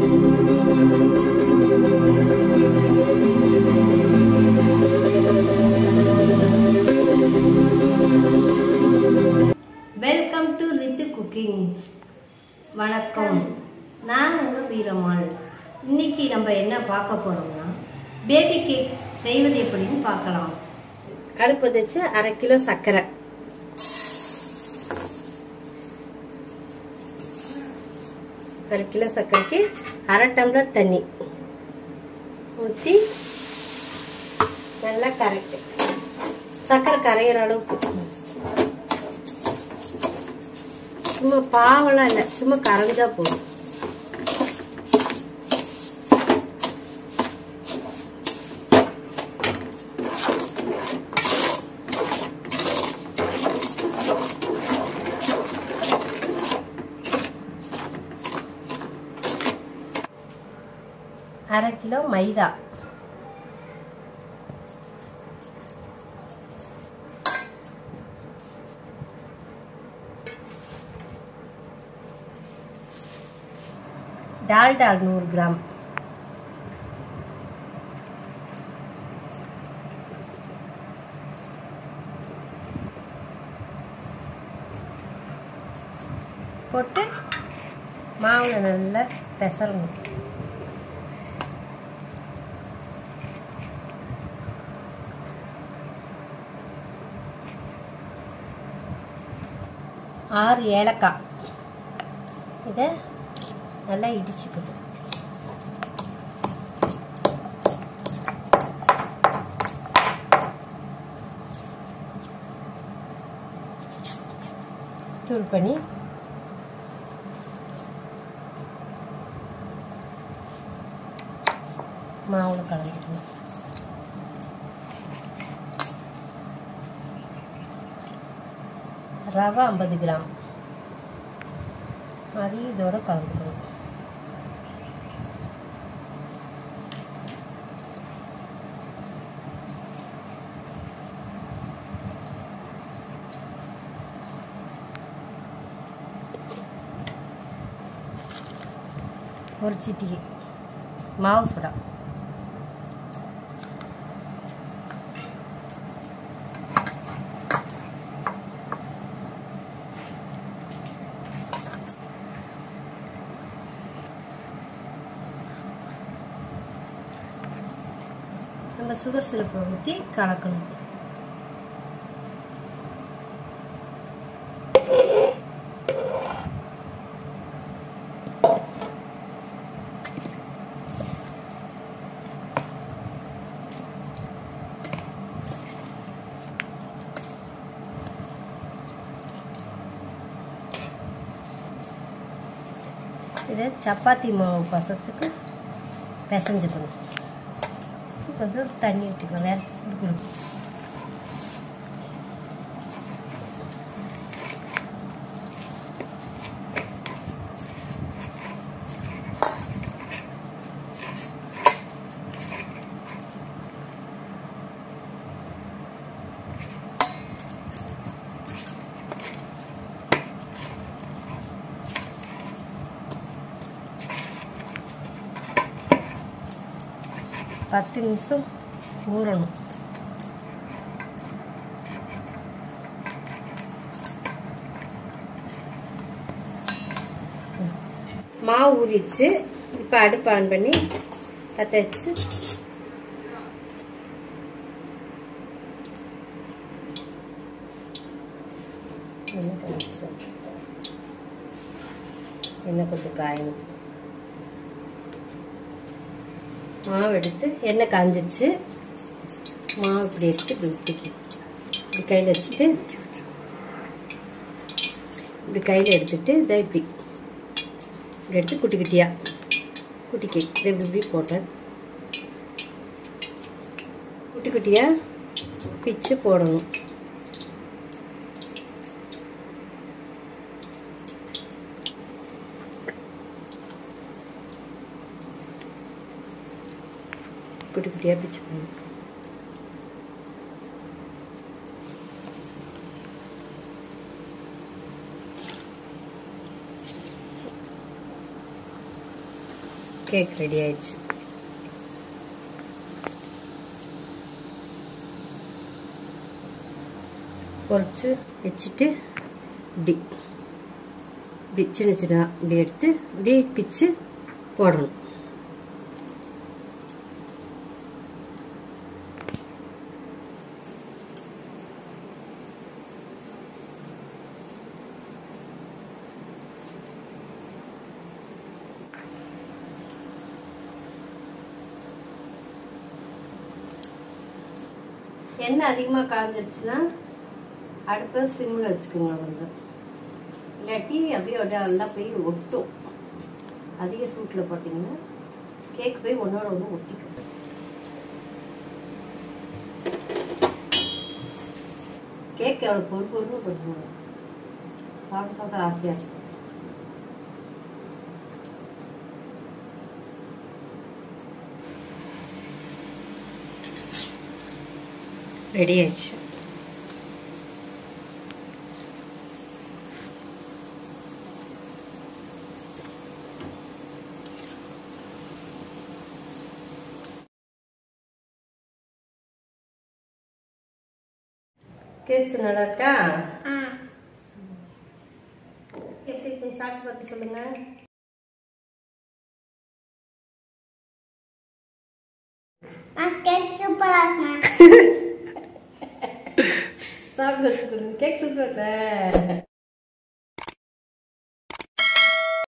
Welcome to Ritu cooking வணக்கம். நான் உங்கள் வீரம்மாள். இன்னைக்கு நம்ம என்ன பார்க்க போறோம்னா பேபி கேக் செய்வது எப்படின்னு பார்க்கலாம். அடுப்பு வச்சு அரை கிலோ சர்க்கரை. அரை கிலோ சர்க்கரைக்கு அரை டம்ளர் தண்ணி ஊற்றி நல்லா கரைக்கு. சர்க்கரை கரையிற அளவுக்கு. சும்மா பாவெல்லாம் இல்லை சும்மா கரைஞ்சா போதும். அரை கிலோ மைதா. டால்டா நூறு கிராம். போட்டு மாவில் நல்லா பெசரணும் ஆறு ஏலக்காய். இதை நல்லா இடிச்சுக்கணும். தூள் பண்ணி மாவில் கலந்துக்கணும். ரவை ஐம்பது கிராம். அதையும் இதோட கலந்துக்கணும். ஒரு சிட்டிகை. மாவு சுடா. நம்ம சுகர் சிரப்பை ஊற்றி கலக்கணும். இதை சப்பாத்தி மாவு பசத்துக்கு பிசைஞ்சுக்கணும் கொஞ்சம் தண்ணி விட்டுக்கலாம் வேறு கொடுக்கணும். பத்து நிமிஷம் ஊறணும். மாவு ஊறிச்சு இப்போ அடுப்பு ஆன் பண்ணி பற்ற வச்சு என்ன கொஞ்சம் காயணும். மாவு எடுத்து எண்ணெய் காஞ்சிடுச்சு மாவு இப்படி எடுத்து இப்படி இப்படி கையில் வச்சுட்டு இப்படி கையில் எடுத்துட்டு இதை இப்படி இப்படி எடுத்து குட்டி குட்டியாக குட்டி கேக் இதை இப்படி இப்படி போட்டேன். குட்டி குட்டியாக பிச்சு போடணும். குட்டி குட்டியாக பிச்சு போடணும் கேக் ரெடி ஆயிடுச்சு. பொறிச்சு வச்சுட்டு இப்படி இப்படி சின்ன சின்ன இப்படி எடுத்து இப்படி பிச்சு போடணும். எண்ணெய் அதிகமாக காஞ்சிருச்சுன்னா அடுப்பை சிம்மில் வச்சுக்கோங்க கொஞ்சம். இல்லாட்டி அப்படியே அப்படியே நல்லா போய் ஒட்டும். அதிக சூட்டில் போட்டிங்கன்னா கேக் போய் ஒன்றோட ஒன்று ஒட்டிக்கும். கேக் எவ்வளோ பொறுப்பு பொறுப்பு பண்ணுவோம் சாப்பிட சாப்பிட ஆசையாக இருக்கும். ரெடி ஆயிடுச்சு கேக்ஸ் நல்லா இருக்கா எப்படி இருக்குன்னு சாப்பிட்டு பார்த்து சொல்லுங்க. கேக் சூப்பரா இருக்குமா? சாப்பிட்டு பார்த்து சொல்லுங்க கேக் சூப்பர்